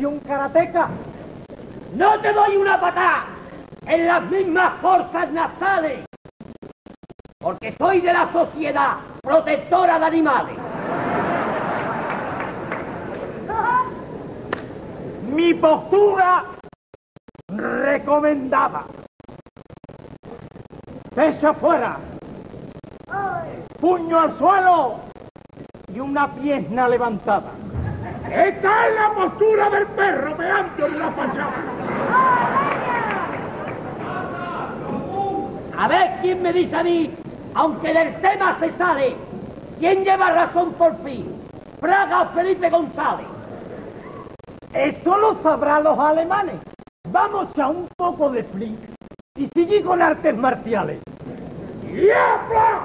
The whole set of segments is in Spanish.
tradición karateca. No te doy una patada en las mismas forzas nasales, porque soy de la sociedad protectora de animales. Mi postura recomendada. Pecho afuera. Puño al suelo y una pierna levantada. Esta es la postura del perro meando en la fachada. A ver quién me dice a mí, aunque del tema se sale, quién lleva razón por fin, Fraga o Felipe González. Eso lo sabrán los alemanes. Vamos a un poco de flick y sigue con artes marciales. ¡Diabla!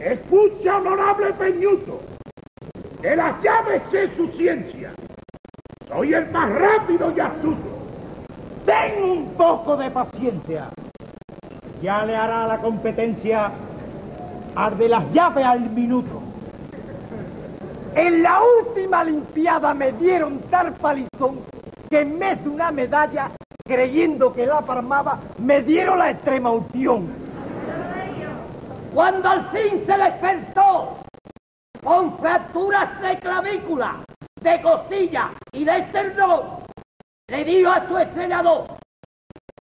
Escucha, honorable Peñuto. De las llaves sé su ciencia. Soy el más rápido y astuto. Ten un poco de paciencia. Ya le hará la competencia al de las llaves al minuto. En la última limpiada me dieron tal palizón que en vez de una medalla, creyendo que la farmaba, me dieron la extrema unción. Cuando al fin se despertó, con fracturas de clavícula, de costilla y de esternón, le dio a su estrenador.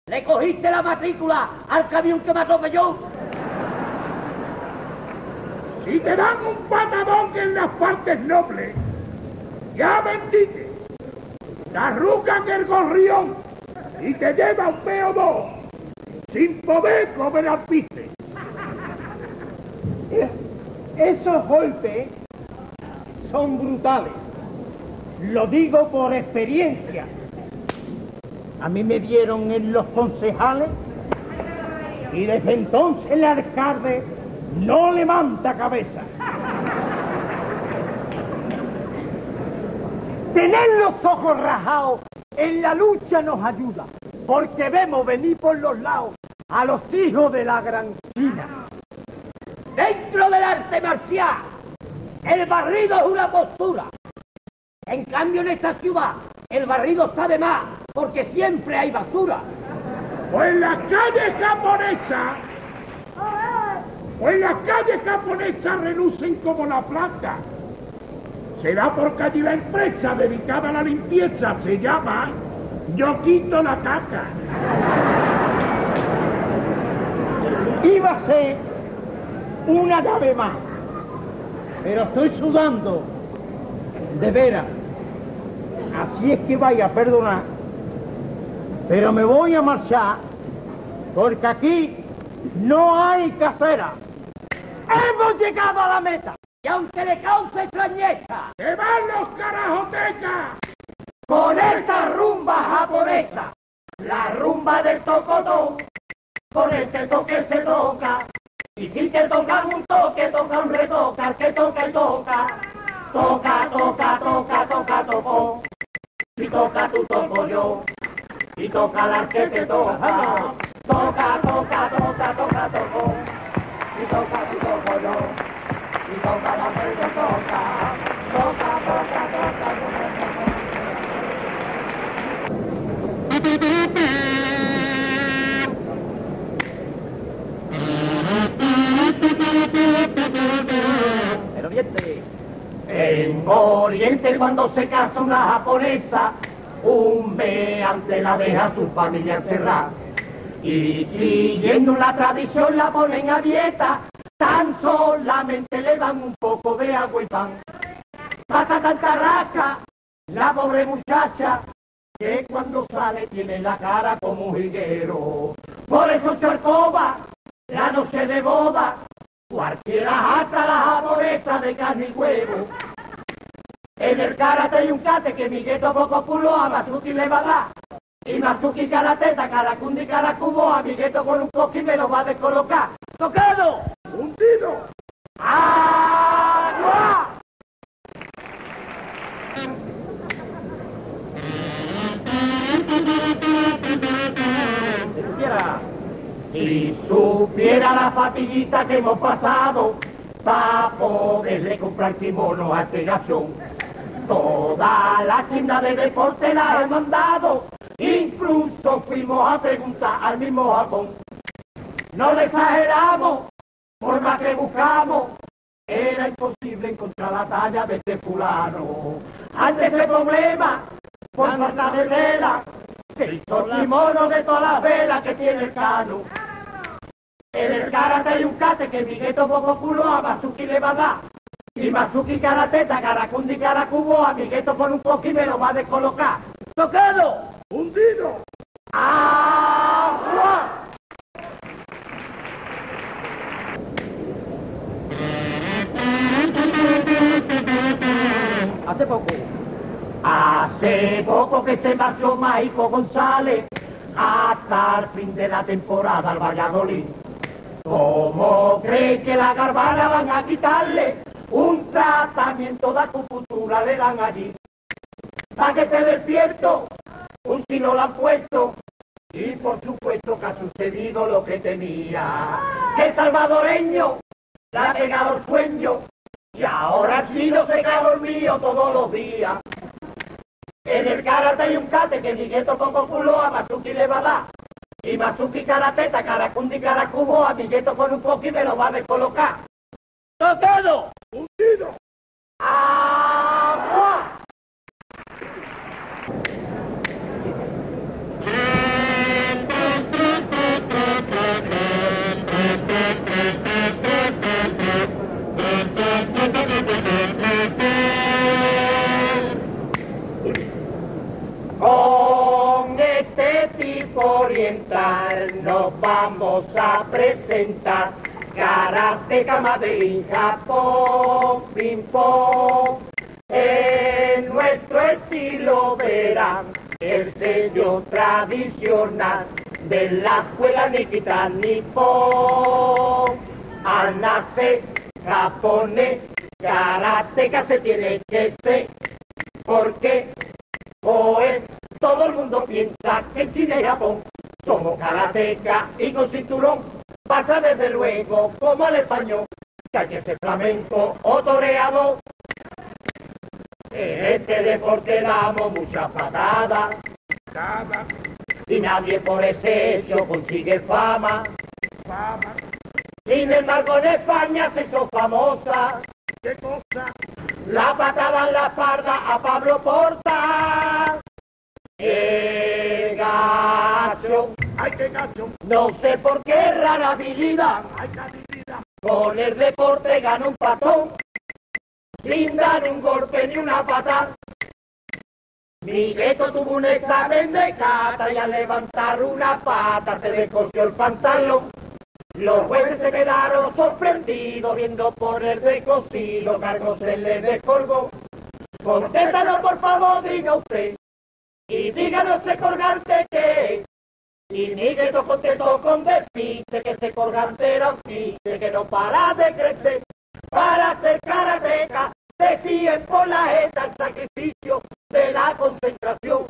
Le cogiste la matrícula al camión que me atropelló. Si te dan un patadón en las partes nobles, ya bendice. Te arruga que el gorrión y te lleva un peo dos, sin poder comer al piste. Esos golpes son brutales. Lo digo por experiencia. A mí me dieron en los concejales y desde entonces el alcalde no levanta cabeza. Tener los ojos rajados en la lucha nos ayuda, porque vemos venir por los lados a los hijos de la gran China. Dentro del arte marcial, el barrido es una postura. En cambio, en esta ciudad, el barrido está de más, porque siempre hay basura. Pues las calles japonesas, pues las calles japonesas relucen como la plata. Será porque allí la empresa dedicada a la limpieza se llama Yo quito la caca. Iba a ser una llave más, pero estoy sudando, de veras. Así es que vaya a perdonar, pero me voy a marchar porque aquí no hay casera. Hemos llegado a la meta. Y aunque le cause extrañeza, ¡Que van los carajotecas! con esta rumba japonesa, la rumba del tocotón, con este toque se toca. Y si te tocan un toque, toca un retoca, que toca y toca. Toca, toca, toca, toca, tocó. Si toca tú toco yo. Y toca la que te toca. Toca, toca, toca, En Oriente cuando se casa una japonesa, un mes antes la deja su familia encerrada. Y siguiendo la tradición la ponen a dieta, tan solamente le dan un poco de agua y pan. Pasa tanta racha, la pobre muchacha, que cuando sale tiene la cara como un jiguero. Por eso Charcova, la noche de boda, cualquiera hasta la japonesa de carne y huevo. En el karate hay un kate que mi gueto poco culo a Matsuki le va a dar. Y Matsuki karateta, karakundi karakubo, a mi gueto con un coqui me lo va a descolocar. ¡Tocado! ¡Agua! Si supiera, si supiera la fatiguita que hemos pasado, para poderle comprar kimono a este gachón. Toda la tienda de deporte la he mandado, incluso fuimos a preguntar al mismo Japón. No le exageramos, por más que buscamos, era imposible encontrar la talla de este fulano. Ante ese problema, por falta de vela, se hizo el mono de todas las velas que tiene el cano. En el karate hay un kate que Migueto poco culo a Masuki le va a dar. Y Masuki karateta, karakundi karakubo, a Migueto con un y me lo va a descolocar. ¡Tocado! ¡Hundido! ¡Agua! Hace poco. Hace poco que se marchó Maico González hasta el fin de la temporada al Valladolid. ¿Cómo cree que la garbana van a quitarle un tratamiento de acupuntura le dan allí? Para que esté despierto, un si no lo han puesto. Y por supuesto que ha sucedido lo que tenía. Que el salvadoreño le ha pegado el sueño y ahora sí no se queda dormido todos los días. En el karate hay un kate que Migueto Coco culo a Masuki le va a dar. Y Masuki karateta, karakundi karakubo, a Migueto con un y me lo va a descolocar. ¡Tocado! ¡Hundido! ¡Agua! Con este tipo oriental nos vamos a presentar Karateka Madrid, Japón, ping pong. En nuestro estilo verán el sello tradicional de la escuela Nikita Nippon. Al nacer japonés, karateka se tiene que ser, porque pues todo el mundo piensa que en China y Japón somos karateca y con cinturón pasa desde luego como al español, que ser flamenco o toreador. En este deporte damos muchas patadas y nadie por ese hecho consigue fama. Sin embargo en España se hizo famosa la patada en la espalda a Pablo Porta. ¡Qué No sé por qué rara habilidad. Con el deporte gana un patón. Sin dar un golpe ni una pata. Migueto tuvo un examen de cata y al levantar una pata se le cogió el pantalón. Los jueces se quedaron sorprendidos viendo por el recocido, cargo se le descolgó. Contéstanos por favor, diga usted, y díganos que es. Y Migueto contestó con despiste que ese colgante era un que no para de crecer. Para hacer karateca, decían por la jeta el sacrificio de la concentración.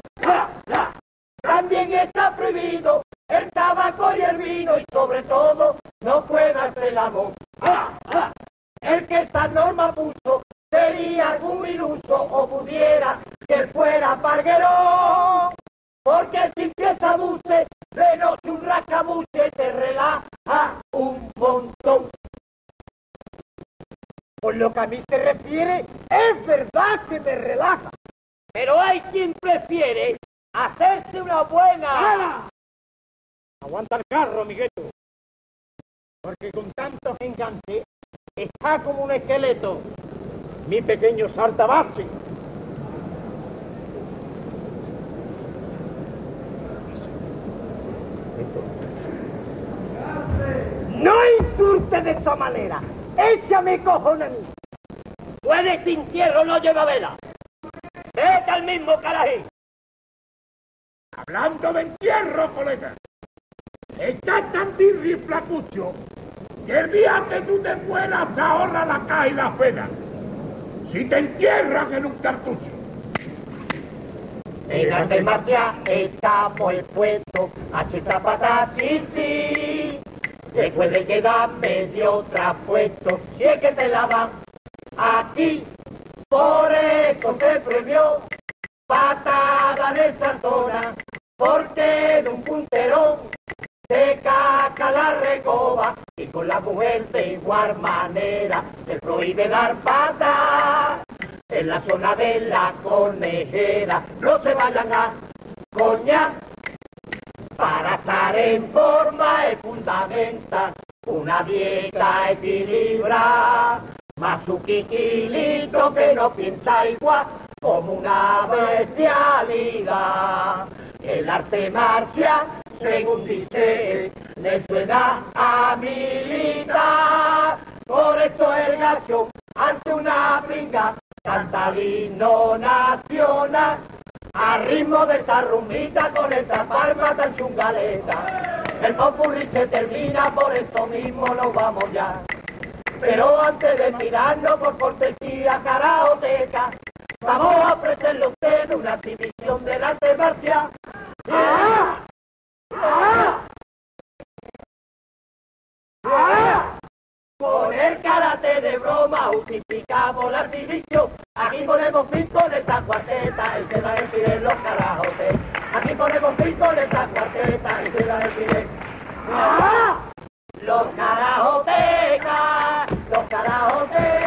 También está prohibido el tabaco y el vino y sobre todo no puede hacer el amor. El que esta norma puso sería algún iluso o pudiera que fuera parguero. Porque si empieza buce, de noche un rascabuche te relaja un montón. Por lo que a mí se refiere, es verdad que me relaja. Pero hay quien prefiere hacerse una buena... ¡Ala! Aguanta el carro, Migueto. Porque con tantos enganches está como un esqueleto. Mi pequeño saltabase. No de esa manera. Échame cojones a mí. Puede sin no lleva vela. Vete al mismo carají. hablando de entierro, colega, está tan y que el día que tú te mueras ahorra la caja y la pena, si te entierran en un cartucho. En arte marcial estamos expuestos a chita pata, sí, sí. Después de quedar medio traspuesto, si es que te la dan aquí, Por eso se premió patada en esa zona, porque de un puntero se caca la recoba y con la mujer de igual manera se prohíbe dar pata. En la zona de la conejera no se vayan a coñar. Para estar en forma es fundamental una dieta equilibrada. Más su quiquilito que no piensa igual como una bestialidad. El arte marcial, según dice, le suena a militar. Por eso el gacho, ante una brinca, canta el nacional. A ritmo de esta rumbita con esta palma tan chungaleta. El popurrí se termina, por esto mismo nos vamos ya. Pero antes de tirarnos por cortesía karaoteca, vamos a ofrecerle a usted una exhibición del arte marcial. de broma justificamos la división. Aquí ponemos frito de cuarteta y se da el pire los carajotes. Aquí ponemos frito de cuarteta y se da el pire. ¡Ah! Los carajotecas, los carajotecas.